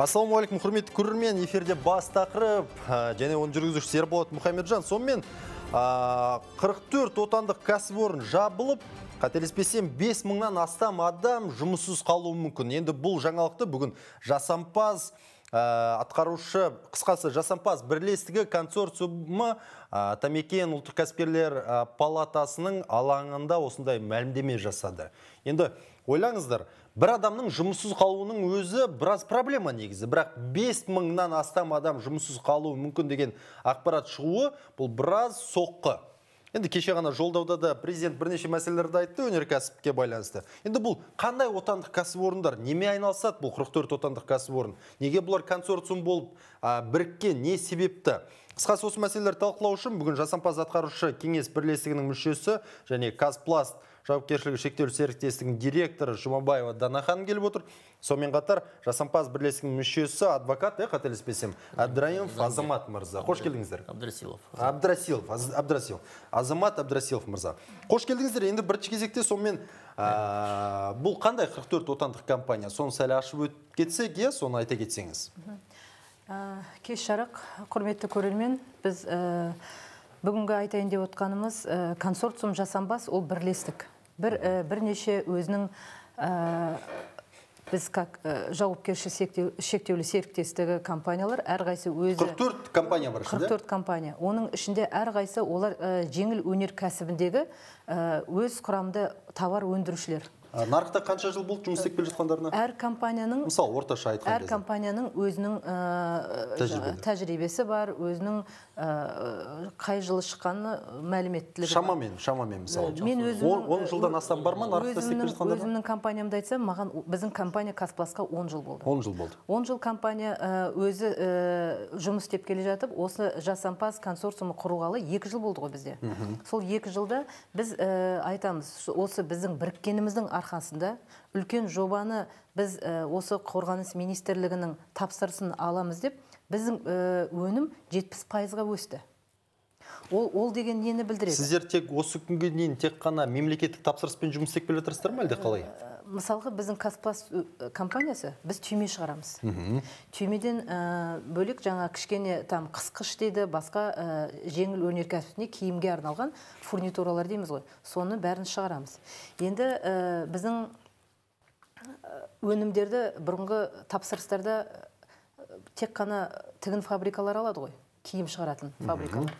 ассалаумағалейкум құрметті көрермен эфирде бас тақырып және оның жүргізушісі ерболат мұхамеджан. Сонымен ә, 44 отандық кәсіпорын жабылып қателеспесем 5 мыңнан астам адам жұмыссыз қалуы мүмкін. Енді бұл жаңалықты бүгін жасампаз атқарушы қысқасы жасампаз бірлестігі консорциумы тамекен ұлттық кәсіпкерлер палатасының алаңында осындай мәлімдеме жасады. Енді ойлаңыздар бір адамның жұмыссыз қалуының өзі біраз проблема негізі. Бірақ 5 мыңнан астам адам жұмыссыз қалуы мүмкін деген ақпарат шығуы бұл біраз соққы. Енді кеше ғана жолдауда да президент бірнеше мәселелерді айтты өнеркәсіпке байланысты. Енді бұл қандай отандық кәсіпорындар? Неме айналысады бұл 44 отандық кәсіпорын? Неге бұлар консорциум болып ә, біріккен? Не себепті? Қысқасы осы мәселелерді талқылау үшін бүгін жасампаз атқарушы кеңес бірлестігінің мүшесі және казпласт жауапкершілігі шектеулі серіктестігінің директоры жұмабаева дана ханым келіп отыр. Сонымен қатар жасампаз бірлестігінің мүшесі адвокат иә қателеспесем әбдірайымов азамат мырза. Қош келдіңіздер. Абдрасилов. әбдірасилов Аз- әбдірасилов азамат әбдірасилов мырза. Қош келдіңіздер. Енді бірінші кезекте сонымен ә, бұл қандай 44 отандық компания? Соны сәл ашып өтіп кетсек иә соны айта кетсеңіз. Ә, кеш жарық құрметті көрермен. Біз ә, бүгінгі айтайын деп отқанымыз ә, консорциум жасамбас ол бірлестік. Бір ә, бірнеше өзінің ә, біз как ә, жауапкершілігі шектеулі серіктестігі компаниялар әрқайсысы өзі 44 компания бар ішінде? 44 компания. Оның ішінде әрқайсысы олар жеңіл өнеркәсібіндегі өз құрамды товар өндірушілер. Нарықта қанша жыл болды жұмыс істеп келе жатқандарына? Әр компанияның мысалы орташа айтқан әр компанияның өзінің ә, тәжірибесі бар өзінің ә, қай жылы шыққаны мәліметтілігі шамамен шамамен мысалы. Мен өзімнің Он- он жылдан астам бар ма нарықта істеп келе жатқандарына? өзімнің компаниямды айтсам маған біздің компания казпластқа 10 жыл болды. 10 жыл болды. 10 жыл компания өзі ә, жұмыс істеп келе жатып осы жасампаз консорциумы құрылғалы екі жыл болды ғой бізде. Сол екі жылда біз айтамыз осы біздің біріккеніміздің арқасында үлкен жобаны біз осы қорғаныс министрлігінің тапсырысын аламыз деп біздің өнім 70 пайызға өсті. Ол, ол деген нені білдіреді? Сіздер тек осы күнге дейін тек қана мемлекеттік тапсырыспен жұмыс істеп келе жатырсыздар ма әлде қалай? Мысалға біздің казпласт ö, компаниясы біз түйме шығарамыз. Түймеден ә, бөлек жаңа кішкене там қысқыш дейді басқа ә, жеңіл өнеркәсібіне киімге арналған фурнитуралар дейміз ғой. Соны бәрін шығарамыз. Енді ә, біздің өнімдерді бұрынғы тапсырыстарда тек қана тігін фабрикалар алады ғой. Киім шығаратын фабрикалар.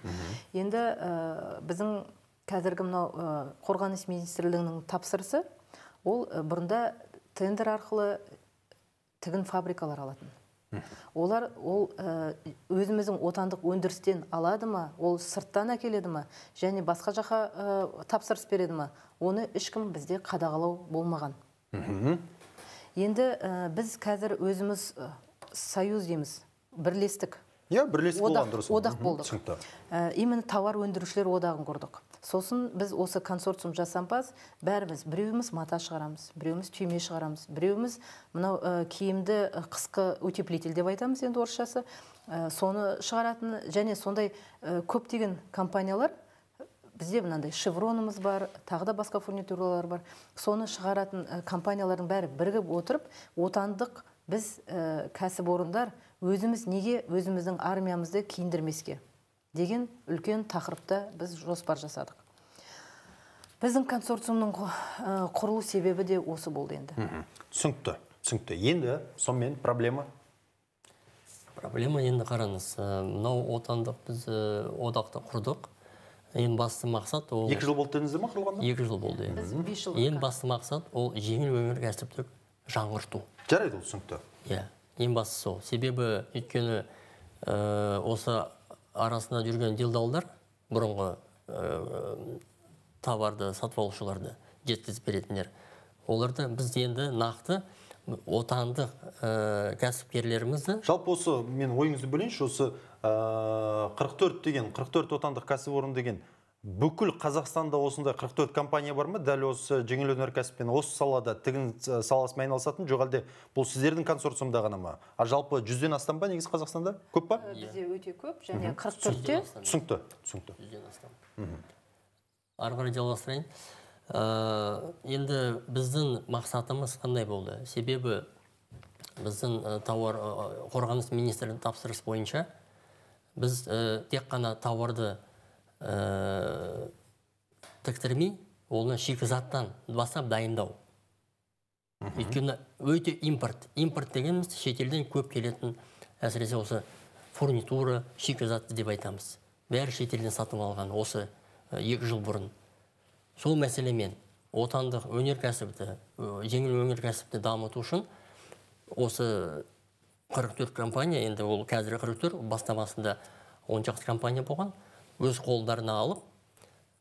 енді ә, біздің қазіргі мынау ә, қорғаныс министрлігінің тапсырысы ол ә, бұрында тендер арқылы тігін фабрикалар алатын. Олар ол ә, өзіміздің отандық өндірістен алады ма ол сырттан әкеледі ма және басқа жаққа ә, тапсырыс береді ма оны ешкім бізде қадағалау болмаған. Енді ә, біз қазір өзіміз ә, союз дейміз бірлестік. Иә бірлесіп болған дұрыс. одақ болдық. түсінікті. Именно товар өндірушілер одағын құрдық. Сосын біз осы консорциум жасампаз бәріміз біреуіміз мата шығарамыз біреуіміз түйме шығарамыз біреуіміз мынау ә, киімді қысқы утеплитель деп айтамыз енді орысшасы. Ә, соны шығаратын және сондай ә, көптеген компаниялар бізде мынандай шевронымыз бар тағы да басқа фурнитуралар бар. Соны шығаратын компаниялардың бәрі бірігіп отырып отандық біз ә, кәсіпорындар өзіміз неге өзіміздің армиямызды киіндірмеске? Деген үлкен тақырыпта біз жоспар жасадық біздің консорциумның құрылу себебі де осы болды енді түсінікті түсінікті енді сонымен проблема Проблема енді қараңыз, мынау отандық біз одақты құрдық. Ең басты мақсат ол екі жыл болды дедіңіздер ма құрылғанда екі жыл болды. иә. біз бес жыл Ең басты мақсат ол жеңіл өнеркәсіптік жаңғырту. жарайды ол түсінікті Иә, ең бастысы сол. Себебі өйткені ә, осы арасында жүрген делдалдар бұрынғы ә, товарды сатып алушыларды жеткізіп беретіндер. Оларды біз енді нақты отандық ә, кәсіпкерлерімізді жалпы осы мен ойыңызды бөлейінші осы ә, 44 деген 44 отандық кәсіпорын деген бүкіл қазақстанда осындай 44 компания бар ма? Дәл осы жеңіл өнеркәсіппен осы салада тігін саласымен айналысатын жоқ әлде бұл сіздердің консорциумда ғана ма? А жалпы жүзден астам ба негізі қазақстанда? Көп па? Бізде өте көп және 44-те түсінікті түсінікті. Жүзден астам. Ары қарай жалғастырайын Ә, енді біздің мақсатымыз қандай болды? Себебі біздің тауар қорғаныс министрлігінің тапсырыс бойынша біз тек қана тауарды э, тіктірмей оны шикізаттан бастап дайындау. Өйткені өте импорт. Импорт дегеніміз шетелден көп келетін әсіресе осы фурнитура шикізатты деп айтамыз. Бәрі шетелден сатып алған осы э, екі жыл бұрын. Сол мәселемен отандық өнеркәсіпті э, жеңіл өнеркәсіпті дамыту үшін осы 44 компания енді ол қазір 44 бастамасында он шақты компания болған. Өз қолдарына алып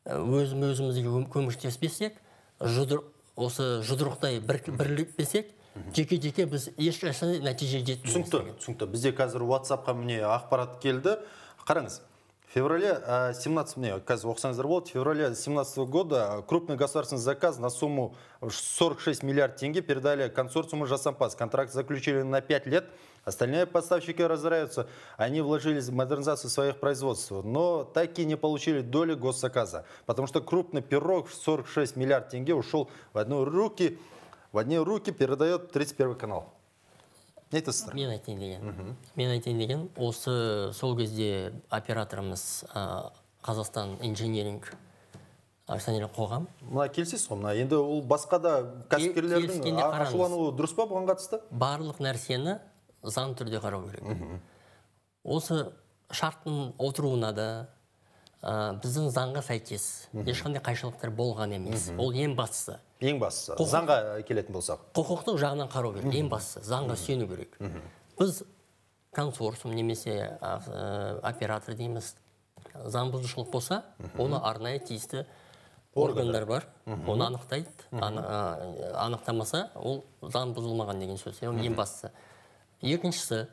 э, өзіміз өзімізге көм- көмектеспесек жұдыр, осы жұдырықтай бір, бірлікпесек жеке жеке біз ешқашан нәтиже жетпейміз түсінікті түсінікті. Бізде қазір whatsappқа міне ақпарат келді. Қараңыз феврале э, 17 міне қазір оқысаңыздар болады в феврале 17 года крупный государственный заказ на сумму 46 миллиард тенге передали консорциуму жасампаз контракт заключили на 5 лет остальные поставщики разоряются они вложились в модернизацию своих производств но так и не получили доли госзаказа потому что крупный пирог в 46 миллиард тенге ушел в одни руки в одни руки передает 31 канал не айтасыздар мен айтайын деген мен айтайын деген осы сол кезде операторымыз ә, қазақстан инжиниринг акционерлік қоғам. Мына келісесіз ғой мына енді ол басқа да кәсіпкерлердің ашулануы дұрыс па бұған қатысты? Барлық нәрсені заң түрде қарау керек. Осы шарттың отыруына да ә, біздің заңға сәйкес ешқандай қайшылықтар болған емес. Ол ең бастысы. Ең бастысы. Заңға келетін болсақ. құқықтық жағынан қарау керек. Ең бастысы заңға сүйену керек. Біз консорциум немесе ә, оператор дейміз. Заң бұзушылық болса оны арнайы тиісті органдар. бар. Оны анықтайды. Аны- анықтамаса ол заң бұзылмаған деген сөз. Ол ең бастысы. Екіншісі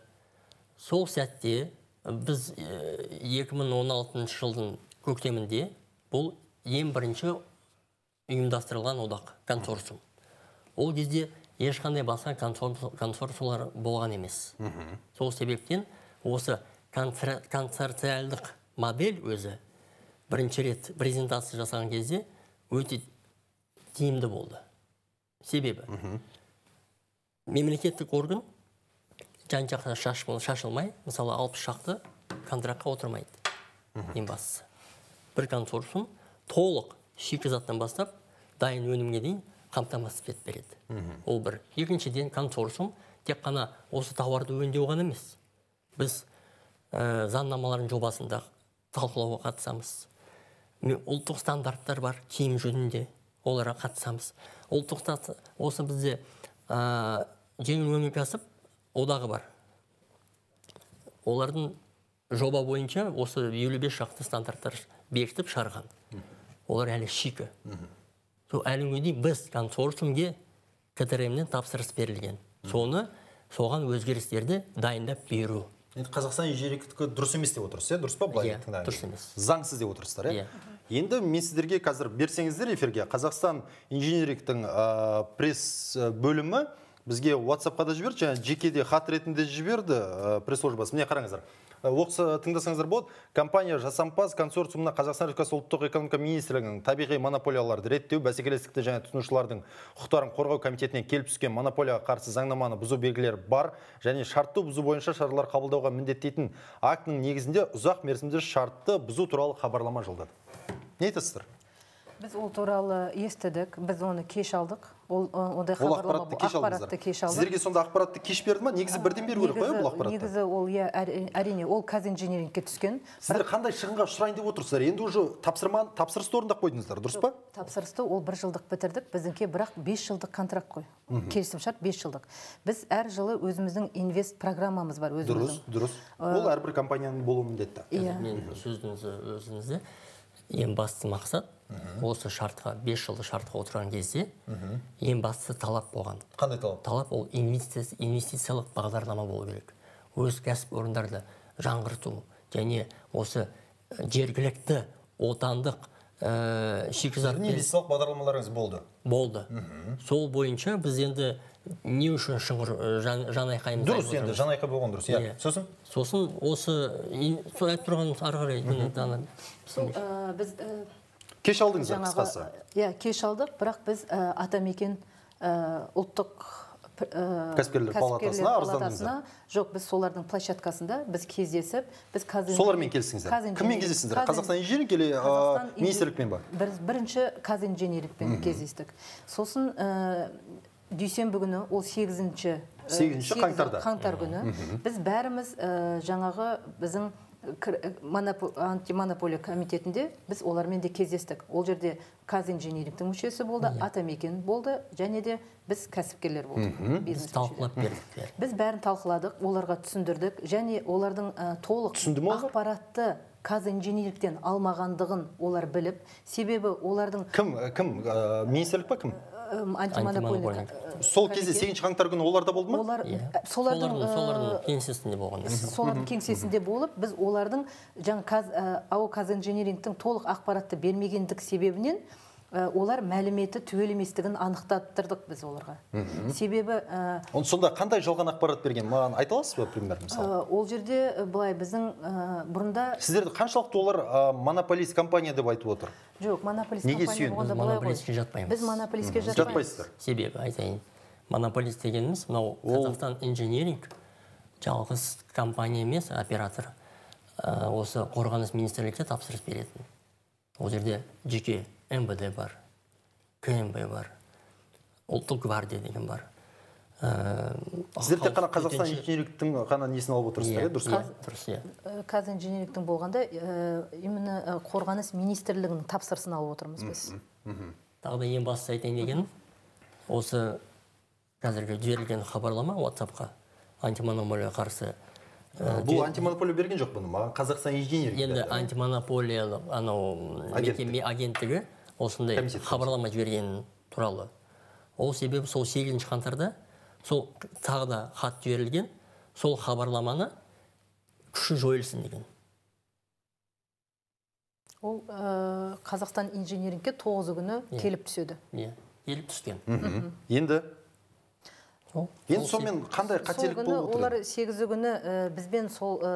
сол сәтте біз э, 2016 жылдың көктемінде бұл ең бірінші ұйымдастырылған одақ консорциум. Ол кезде ешқандай басқа консор- консорциумлар болған емес. Сол себептен осы консор- консорциалдық модель өзі бірінші рет презентация жасаған кезде өте тиімді болды. Себебі мемлекеттік орган жан шашыл- шашылмай мысалы алпыс шақты контрактқа отырмайды ең бастысы. Бір консорциум толық шикізаттан бастап дайын өнімге дейін қамтамасыз етіп береді. Ол бір. Екіншіден консорциум тек қана осы тауарды өңдеу ғана емес. Біз ә, заңнамалардың жобасында талқылауға қатысамыз. Ұлттық стандарттар бар киім жөнінде оларға қатысамыз. Ұлттық осы бізде ә, жеңіл өнеркәсіп одағы бар. Олардың жоба бойынша осы 55 шақты стандарттар бекітіп шығарған. Олар әлі шикі. Сол әлі күнге дейін біз консорциумге ктрмнен тапсырыс берілген. Соны соған өзгерістерді дайындап беру. Енді қазақстан инжинирингтікі дұрыс емес деп отырсыз иә? Дұрыс па былай Иә, тыңдағанда? дұрыс емес. заңсыз деп отырсыздар иә? Иә. енді мен сіздерге қазір берсеңіздер эфирге қазақстан инжинирингтің ә, пресс бөлімі бізге whatsappқа да жіберді және жекеде хат ретінде жіберді ә, пресс службасы міне қараңыздар оқыса тыңдасаңыздар болады. Компания жасампаз консорциумына қазақстан республикасы ұлттық экономика министрлігінің табиғи монополияларды реттеу бәсекелестікті және тұтынушылардың құқықтарын қорғау комитетінен келіп түскен монополияға қарсы заңнаманы бұзу белгілері бар және шартты бұзу бойынша шаралар қабылдауға міндеттейтін актінің негізінде ұзақ мерзімді шартты бұзу туралы хабарлама жолдады. Не айтасыздар? Біз ол туралы естідік біз оны кеш алдық. Ол ондай ол хабарлама ақпаратты кеш алдыңыздар. Ақпаратты кеш алдық. Сіздерге сонда ақпаратты кеш берді ма? Негізі бірден беру керек қой иә бұл ақпаратты. негізі ол иә әри- әрине ол казинжинирингке түскен. Сіздер қандай шығынға ұшырайын деп отырсыздар? Енді уже тапсырма тапсырысты орындап қойдыңыздар дұрыс па? Тапсырысты ол бір жылдық бітірдік. Біздіңке бірақ бес жылдық контракт қой. Келісімшарт бес жылдық. Біз әр жылы өзіміздің инвест программамыз бар дұрыс өзіміздің дұрыс ол әрбір компанияның болуы міндетті. иә. Мен сөзіңізді өзіңізді ең басты мақсат осы шартқа 5 жылды шартқа отырған кезде ең бастысы талап болған. Қандай талап? Талап ол инвестиция- инвестициялық бағдарлама болу керек. Өз кәсіпорындарды жаңғырту және осы жергілікті отандық ә, шикізат инвестициялық бағдарламаларыңыз болды. Болды. Сол бойынша біз енді не үшін шыңғыр жан, жан айқайымызды дұрыс енді отырмыз? жан айқай болған дұрыс. Иә. Иә. сосын? Сосын осы сол айтып тұрған ары қарай біз ә, кеш алдыңыздар қысқасы? иә кеш алдық. Бірақ біз ә, атамекен ә, ұлттық э, Кәсіпкерлер палатасына жоқ біз солардың площадкасында біз кездесіп біз қазір солармен келістіңіздер кіммен кездестіңіздер қазақстан инжиниринг или министрлікпен ба? Бір, бірінші казинженерингпен кездестік. Сосын ә, дүйсенбі күні ол сегізінші ә, Сегізінші сегізі қаңтарда. қаңтар күні біз бәріміз ә, жаңағы біздің антимонополия комитетінде біз олармен де кездестік. Ол жерде казинжинирингтің мүшесі болды атамекен болды және де біз кәсіпкерлер болдық мүшелері. талқылап бердік. Біз бәрін талқыладық оларға түсіндірдік және олардың ә, толық Түсінді ақпаратты казинжинирингтен алмағандығын олар біліп себебі олардың кім кім ә, министрлік па кім? Антимонопольный ка- сол кезде сегізінші қаңтар күні оларда болды ма? Олар Иә. ә, солардың солардың солардың кеңсесінде болған солардың кеңсесінде болып біз олардың жаңа ә, ао казинжинирингтің толық ақпаратты бермегендік себебінен олар мәліметі түгел еместігін анықтаттырдық біз оларға. Себебі ә, Он сонда қандай жалған ақпарат берген? Маған айта аласыз ба пример мысалы? Ә, ол жерде ә, былай біздің ә, бұрында сіздерді қаншалықты олар а, монополист компания деп айтып отыр? Жоқ монополист Неге компания сүйен? болғанда Біз былай ғой. монополистке жатпаймыз. біз монополистке жатпаймыз. Жатпайсыздар. Себебі айтайын монополист дегеніміз мынау қазақстан инжиниринг жалғыз компания емес оператор Ә, осы қорғаныс министрлікке тапсырыс беретін. Ол жерде жеке мвд бар кмб бар ұлттық гвардия деген бар. Ә, сіздер тек қана қазақстан инжинирингтің ғана несін алып отырсыздар иә дұрыс па? Иә, дұрыс иә. Ә, казинжинирингтің болғанда ә, именно қорғаныс министрлігінің тапсырысын алып отырмыз біз. тағы да ең бастысы айтайын дегенім осы қазіргі жіберілген хабарлама ватсапқа антимономалияға қарсы ә, бұл антимонополия берген жоқ бұны маған қазақстан инжиниринг енді берді. антимонополиялық анау агенттігі осындай хабарлама жібергені туралы. Ол себебі сол сегізінші қаңтарда сол тағы да хат жіберілген сол хабарламаны күші жойылсын деген. Ол ә, қазақстан инжинирингке тоғызы күні келіп түседі. Иә келіп түскен. Мгм. енді? Сол енді сонымен қандай қателік болып отыр олар сегізі күні ә, бізбен сол ә,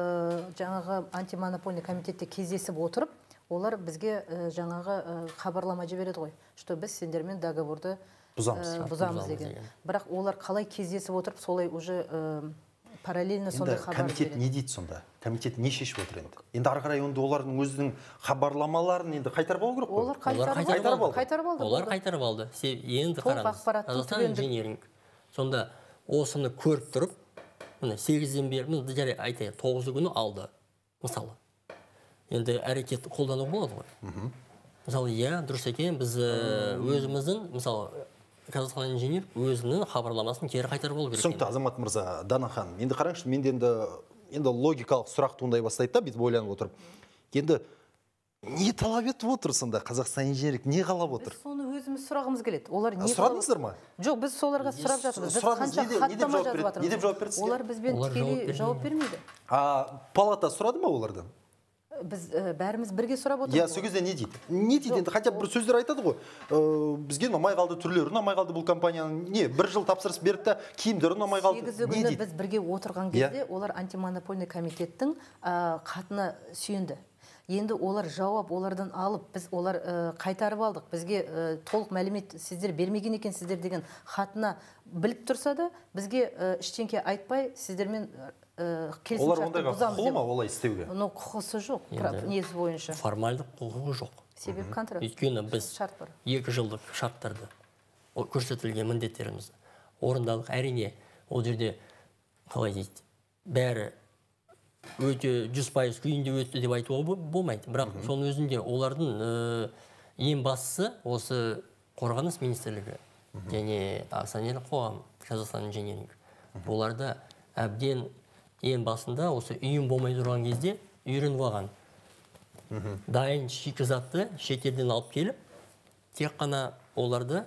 жаңағы антимонопольный комитетте кездесіп отырып олар бізге ә, жаңағы ә, хабарлама жібереді ғой. Что біз сендермен договорды Бұзамыз. ә, бұзамыз деген. деген. бірақ олар қалай кездесіп отырып солай уже ә, параллельно сондай енді хабар комитет не дейді сонда? Комитет не шешіп отыр енді? Енді ары қарай енді олардың өзінің хабарламаларын енді қайтарып алу керек қой. Олар қайтарып алды қайтарып алды. олар қайтарып алды. Енді Толық қараңыз қазақстан инжиниринг. Сонда осыны көріп тұрып міне сегізден бері жарайды айтайық тоғызы күні алды мысалы. Енді әрекет қолдануға болады ғой. Мысалы иә дұрыс екен біз ә, өзіміздің мысалы қазақстан инжиниринг өзінің хабарламасын кері қайтарып алу керек түсінікті азамат мырза дана ханым енді қараңызшы менде енді енді логикалық сұрақ туындай бастайды да бүйтіп ойланып отырып. Енді не талап етіп отыр сонда қазақстан инжиниринг не қалап отыр? Біз соны өзіміз сұрағымыз келеді. Олар не сұрадыңыздар ма? Жоқ біз соларға сұрап жатырмыз. Біз қанша хаттама жауап жазып берді? Не деп жауап берді жатырмыз? сізге? олар бізбен тікелей жауап жауап бермейді. А палата сұрады ма олардан? Біз бәріміз бірге сұрап иә отырмыз сол кезде не дейді? Не дейді енді? Хотя бы бір сөздер айтады ғой. «Э, бізге ұнамай қалды түрлері ұнамай қалды бұл компанияның. Не бір жыл тапсырыс берді да киімдері ұнамай қалды. Сегізі күні біз бірге отырған Иә. кезде олар антимонопольный комитеттің хатына сүйенді енді олар жауап олардан алып біз олар ә, қайтарып алдық. Бізге ә, толық мәлімет сіздер бермеген екенсіздер деген хатына біліп тұрса да бізге ә, ештеңке айтпай сіздермен олар келісімшартты ондайға құқылы ма олай істеуге? Но құқысы жоқ несі бойынша. формальдық құқығы жоқ. Себебі контракт. Өйткені біз шарт бар. екі жылдық шарттарды көрсетілген міндеттерімізді орындадық. Әрине ол жерде қалай дейді бәрі өте жүз пайыз күйінде өтті деп айтуға бо- болмайды. Бірақ соның өзінде олардың э, ең бастысы осы қорғаныс министрлігі және акционерлік қоғам қазақстан инжиниринг бұларда әбден ең басында осы ұйым болмай тұрған кезде үйреніп алған. Дайын шикізатты шетелден алып келіп тек қана оларды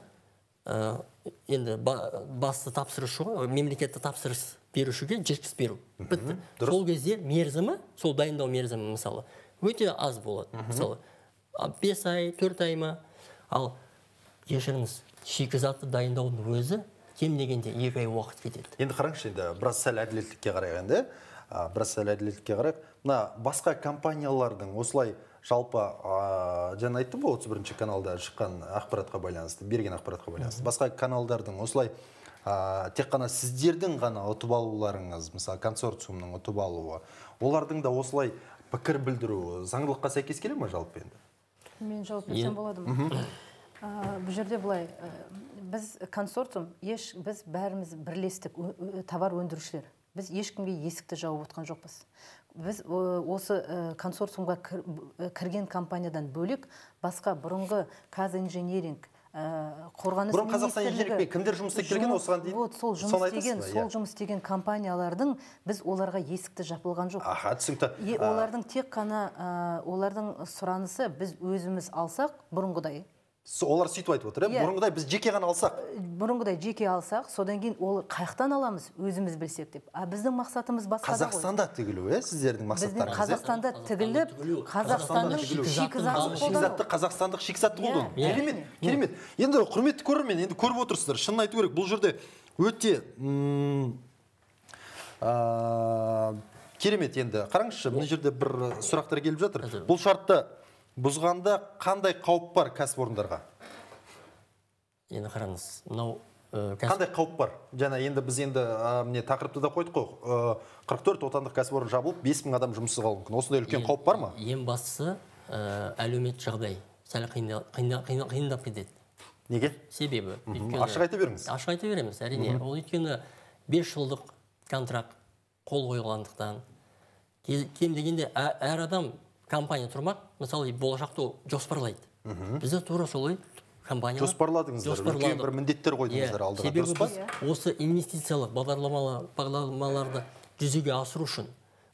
ә, енді ба- басты тапсырышы ғой мемлекеттік тапсырыс берушіге жеткізіп беру. Бітті. Сол кезде мерзімі сол дайындау мерзімі мысалы өте аз болады. Мысалы бес ай төрт ай ма? Ал кешіріңіз шикізатты дайындаудың өзі кем дегенде екі ай уақыт кетеді. Енді қараңызшы енді біраз сәл әділеттікке қарайық енді біраз сәл әділеттікке қарайық мына басқа компаниялардың осылай жалпы а, жаңа айттым ғой отыз бірінші каналда шыққан ақпаратқа байланысты берген ақпаратқа байланысты. Басқа каналдардың осылай а, тек қана сіздердің ғана ұтып алуларыңыз мысалы консорциумның ұтып алуы олардың да осылай пікір білдіруі заңдылыққа сәйкес келе ма жалпы енді? Мен жауап берсем болады ма? Бұл жерде былай ә, біз консорциум еш біз бәріміз бірлестік товар өндірушілер. Біз ешкімге есікті жауып отқан жоқпыз. Біз осы ә, консорциумға кірген компаниядан бөлек басқа бұрынғы казинжиниринг ә, қорғаныс бұрын қазақстан инженерикпен кімдер жұмыс істеп келген осыған дейін? вот сол жұмыс істеген сол Иә. жұмыс істеген компаниялардың біз оларға есікті жапылған жоқ аха түсінікті. Олардың тек қана олардың сұранысы біз өзіміз алсақ бұрынғыдай. Олар сөйтіп айтып отыр иә Иә. бұрынғыдай біз жеке ғана алсақ. Бұрынғыдай жеке алсақ содан кейін ол қаяқтан аламыз өзіміз білсек деп. А біздің мақсатымыз басқада ғой. Қазақстанда тігілу иә сіздердің мақсаттарыңыз иә? қазақстанда тігіліп қазақстанның қазақстандық шикізатын шикізатты қазақстандық шикізатты Иә, қолдану. Иә. керемет керемет. Енді құрметті көрермен енді көріп отырсыздар шынын айту керек. Бұл жерде өте керемет енді. Қараңызшы мына жерде бір сұрақтар келіп жатыр. Бұл шартты бұзғанда қандай қауіп бар кәсіпорындарға? Енді қараңыз мынау ә, кәсіп- қандай қауіп бар? Жаңа енді біз енді міне тақырыпты да қойдық қой. Ә, 44 отандық кәсіпорын жабылып 5000 адам жұмыссыз қалуы мүмкін. Осындай үлкен қауіп бар ма? ең бастысы ә, әлеуметтік жағдай сәл қиында- қиында- қиында- қиындап кетеді. Неге? Себебі ашық айта беріңіз. ашық айта береміз әрине. Ол өйткені бес жылдық контракт қол қойылғандықтан ке- кем дегенде әр адам компания тұрмақ мысалы болашақта ол жоспарлайды. Бізде тура солай компаниялар жоспарладыңыздар үлкен бір міндеттер Иә, қойдыңыздар алдыға себебі дұрыс па? біз осы инвестициялық бағдарламала- бағдарламаларды жүзеге асыру үшін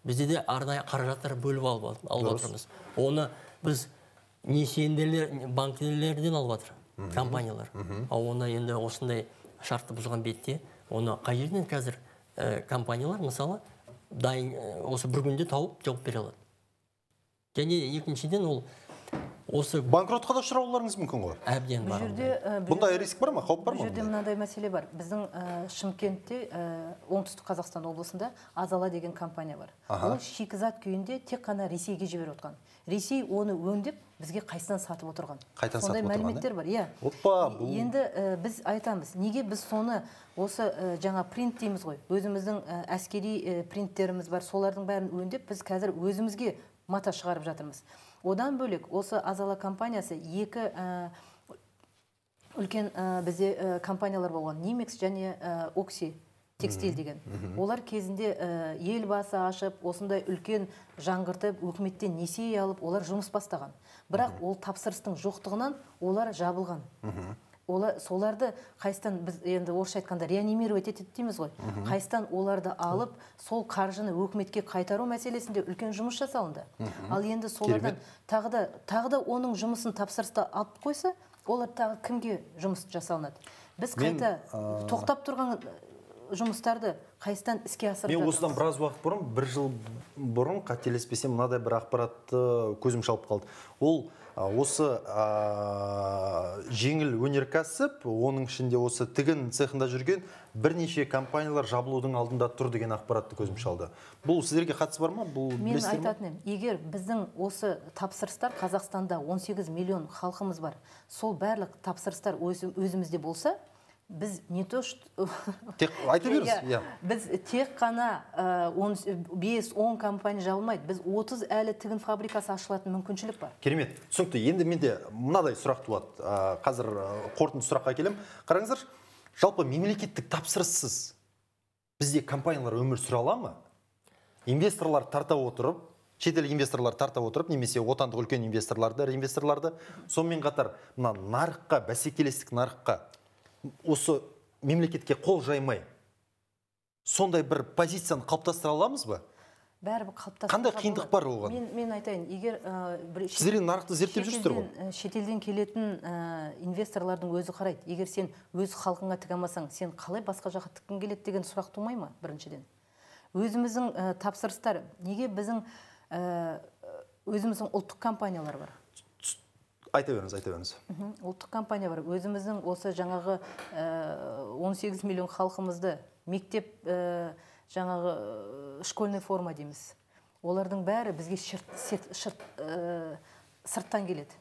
бізде де арнайы қаражаттар бөліп алып ал- алып жатырмыз оны біз несиелер банкілерден алып жатыр компаниялар. Ал оны енді осындай шартты бұзған бетте оны қай жерден қазір ә, компаниялар мысалы дайын ә, осы бір күнде тауып жауап бере алады. Және екіншіден ол осы банкротқа да ұшырауларыңыз мүмкін ғой. Әбден бұл бар жерде бұл бұндай жерде- риск бар ма? Қауіп бар бұл ма жерде бұндай? мынандай мәселе бар. Біздің ә, шымкентте ә, оңтүстік қазақстан облысында азала деген компания бар. Ол шикізат күйінде тек қана ресейге жіберіп отқан. Ресей оны өңдеп бізге қайсынан сатып отырған. Қайдан сондай сатып отырған, мәліметтер бар иә. Опа, бұл- енді ә, біз айтамыз неге біз соны осы ә, жаңа принт дейміз ғой. Өзіміздің әскери ә, принттеріміз бар солардың бәрін өңдеп біз қазір өзімізге мата шығарып жатырмыз. Одан бөлек осы азала компаниясы екі ә, үлкен ә, бізде ә, компаниялар болған. Нимекс және ә, окси текстиль деген. Олар кезінде ә, елбасы ашып осындай үлкен жаңғыртып өкіметтен несие алып олар жұмыс бастаған. Бірақ ол тапсырыстың жоқтығынан олар жабылған. Олар соларды қайсытан біз енді орысша айтқанда реанимировать етеді дейміз ғой. Қайсытан оларды алып сол қаржыны өкіметке қайтару мәселесінде үлкен жұмыс жасалынды. Ал енді солардан тағы да тағы да оның жұмысын тапсырысты алып қойса олар тағы кімге жұмыс жасалынады? Біз Мен, қайта тоқтап тұрған э, жұмыстарды қайсытан іске асырып мен осыдан біраз уақыт бұрын бір жыл бұрын қателеспесем мынадай бір ақпаратты көзім шалып қалды. Ол осы а, жеңіл өнеркәсіп оның ішінде осы тігін цехында жүрген бірнеше компаниялар жабылудың алдында тұр деген ақпаратты көзім шалды. Бұл сіздерге қатысы бар ма? Бұл мен айтатын едім. Егер біздің осы тапсырыстар қазақстанда 18 миллион халқымыз бар сол барлық тапсырыстар өзі- өзімізде болса біз не то что тек айта беріңіз Иә, біз тек қана он бес он компания жабылмайды біз 30 әлі тігін фабрикасы ашылатын мүмкіншілік бар. Керемет. Түсінікті енді менде мынадай сұрақ туады. А, қазір а, қорытынды сұраққа келем. Қараңыздар жалпы мемлекеттік тапсырыссыз бізде компаниялар өмір сүре ала ма? Инвесторлар тарта отырып шетел инвесторлар тарта отырып немесе отандық үлкен инвесторларды ірі инвесторларды. Сонымен қатар мына нарыққа бәсекелестік нарыққа осы мемлекетке қол жаймай сондай бір позицияны қалыптастыра аламыз ба? Бәрібір қалыптасып Қандай қиындық бар оған? мен, мен айтайын егер ә, Сіздер енді нарықты зерттеп жүрсіздер ғой. шетелден келетін ә, инвесторлардың өзі қарайды. Егер сен өз халқыңа тіге алмасаң сен қалай басқа жаққа тіккің келеді деген сұрақ тумай ма біріншіден? Өзіміздің ә, тапсырыстар неге біздің ә, өзіміздің ұлттық компаниялар бар? Айта беріңіз айта беріңіз ұлттық компания бар. Өзіміздің осы жаңағы ә, 18 миллион халқымызды мектеп ә, жаңағы ә, школьный форма дейміз. Олардың бәрі бізге шырт, сет- шырт, ә, сырттан келеді.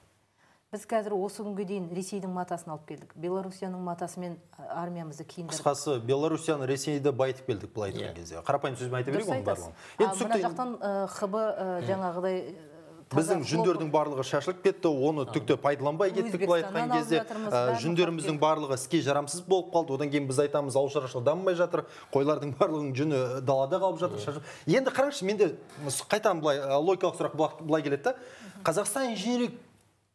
Біз қазір осы күнге дейін ресейдің матасын алып келдік. Белоруссияның матасымен армиямызды киіндірдік. Қысқасы беларусияны ресейді байытып келдік былай айтқан Иә. кезде. Қарапайым сөзбен айта берейік оның барлығын. мына жақтан ә, хб ә, жаңағыдай ә, біздің жүндердің барлығы шашылып кетті оны түкті пайдаланбай кеттік былай айтқан кезде. жүндеріміздің барлығы іске жарамсыз болып қалды. Одан кейін біз айтамыз ауыл шаруашылығы дамымай жатыр қойлардың барлығының жүні далада қалып жатыр шашылып. енді қараңызшы менде қайтадан былай ә, логикалық сұрақ былай- келеді да. Қазақстан инжиниринг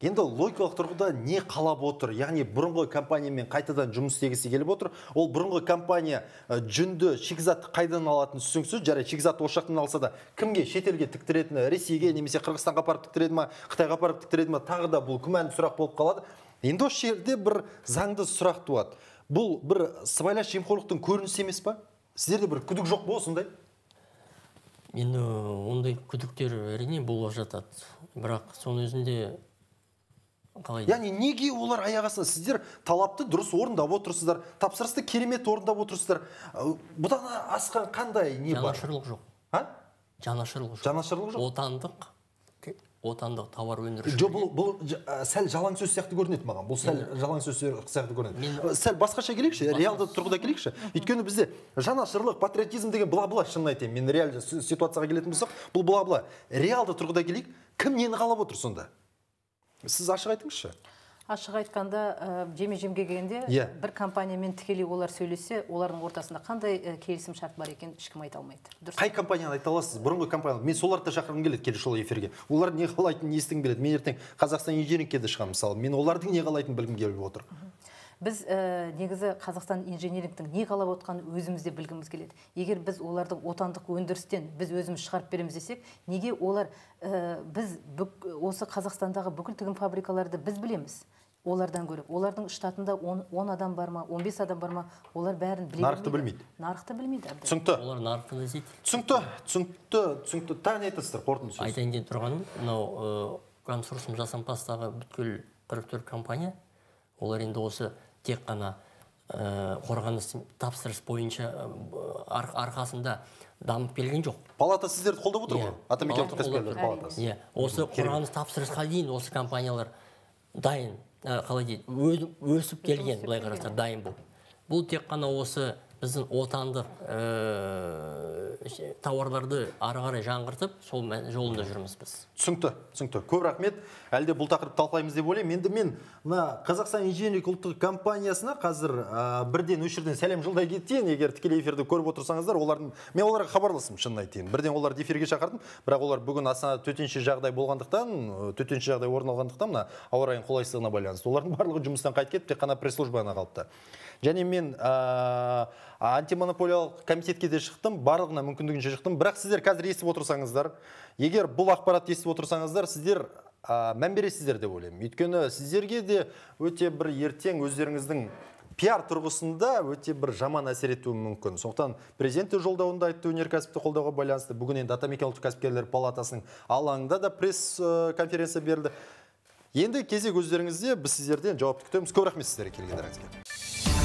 енді логикалық тұрғыда не қалап отыр? Яғни бұрынғы компаниямен қайтадан жұмыс істегісі келіп отыр. Ол бұрынғы компания жүнді шикізатты қайдан алатынын түсініксіз. Жарайды шикізатты осы жақтан алса да кімге? Шетелге тіктіретіні ресейге немесе қырғызстанға апарып тіктіреді ма? Қытайға апарып тіктіреді ма тағы да бұл күмәнді сұрақ болып қалады. Енді осы жерде бір заңды сұрақ туады. Бұл бір сыбайлас жемқорлықтың көрінісі емес па? Сіздерде бір күдік жоқ па осындай? Енді ондай күдіктер әрине болып жатады. Бірақ соның өзінде қалай? Яғни неге олар аяқ астында сіздер талапты дұрыс орындап отырсыздар тапсырысты керемет орындап отырсыздар? Ә, бұдан асқан қандай не бар? Жанашырлық жоқ. А? Жанашырлық жоқ. Жанашырлық жоқ? Отандық отандық товар өндіруші жоқ бұл, бұл ә, сәл жалаң сөз сияқты көрінеді маған. Бұл сәл жалаң сөз сияқты көрінеді. Мен- Ә, сәл басқаша келейікші реалды тұрғыда келейікші. Өйткені бізде жанашырлық патриотизм деген бла бла шынын айтайын мен реально с- ситуацияға келетін болсақ бұл бла бла. Реалды тұрғыда келейік кім нені қалап отыр сонда? Сіз ашық айтыңызшы. Ашық айтқанда ә, жеме жемге келгенде Иә. бір компаниямен тікелей олар сөйлессе олардың ортасында қандай ә, келісім шарт бар екенін ешкім айта алмайды. Дұрыс. Қай компанияны айта аласыз? Бұрынғы компания мен соларды да шақырғым келеді келесі жолы эфирге. Олар не қалайтынын естігім келеді. Мен ертең қазақстан инжинирингке де шығамын мысалы. Мен олардың не қалайтынын білгім келіп отыр. Біз ә, негізі қазақстан инжинирингтің не қалап отқанын өзіміз де білгіміз келеді. Егер біз олардың отандық өндірістен біз өзіміз шығарып береміз десек неге олар ә, біз бүк- осы қазақстандағы бүкіл тігін фабрикаларды біз білеміз. Олардан гөрі. Олардың штатында 10, 10 адам бар ма 15 адам бар ма олар бәрін біле Нарықты білмейді. нарықты білмейді әбден. түсінікті. Олар нарықты іздейді түсінікті түсінікті түсінікті. Тағы не айтасыздар қорытынды сөз. Айтайын деп тұрғаным мынау консорциум жасампастағы бүткіл 44 компания. Олар енді осы тек қана ә, қорғаныс тапсырыс бойынша ар- арқасында дамып келген жоқ. Палата сіздерді қолдап отыр ғой? Иә. атамекен ұлттық кәсіпкерлер палатасы. Иә осы қорғаныс тапсырысқа дейін осы компаниялар дайын ә, қалай дейді өсіп келген былай қарасақ дайын бұл бұл тек қана осы біздің отандық ә, тауарларды ары қарай жаңғыртып сол жолында жүрміз біз. Түсінікті түсінікті. Көп рахмет. Әлде бұл тақырыпты талқылаймыз деп ойлаймын. Енді мен мына қазақстан инжиниринг ұлттық компаниясына қазір ә, бірден осы жерден сәлем жолдай кетейін. Егер тікелей эфирді көріп отырсаңыздар олардың мен оларға хабарластым шынын айтайын. Бірден оларды эфирге шақырдым. Бірақ олар бүгін астанада төтенше жағдай болғандықтан төтенше жағдай орын алғандықтан мына ауа райының қолайсыздығына байланысты олардың барлығы жұмыстан қайтып кетіп тек қана пресс служба ғана қалыпты. Және мен ә, антимонополиялық комитетке де шықтым барлығына мүмкіндігінше шықтым. Бірақ сіздер қазір естіп отырсаңыздар егер бұл ақпаратты естіп отырсаңыздар сіздер ә, мән бересіздер деп ойлаймын. Өйткені сіздерге де өте бір ертең өздеріңіздің пиар тұрғысында өте бір жаман әсер етуі мүмкін. Сондықтан президент те жолдауында айтты өнеркәсіпті қолдауға байланысты. Бүгін енді атамекен ұлттық кәсіпкерлер палатасының алаңында да пресс конференция берілді. Енді кезек өздеріңізде біз сіздерден жауапты күтеміз. Көп рахмет сіздерге келгендеріңізге